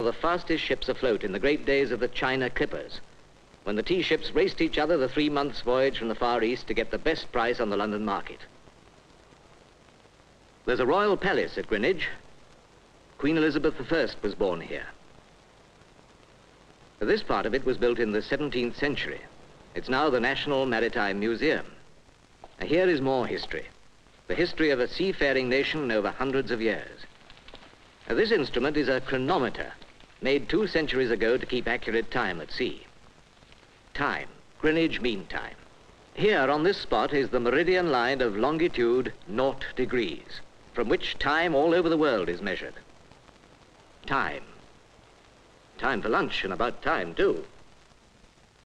the fastest ships afloat in the great days of the China clippers, when the tea ships raced each other the three months' voyage from the Far East to get the best price on the London market. There's a royal palace at Greenwich. Queen Elizabeth I was born here. This part of it was built in the 17th century. It's now the National Maritime Museum. Now, here is more history. The history of a seafaring nation over hundreds of years. Now, this instrument is a chronometer, made two centuries ago to keep accurate time at sea. Time, Greenwich Mean Time. Here on this spot is the meridian line of longitude naught degrees, from which time all over the world is measured. Time. Time for lunch and about time too.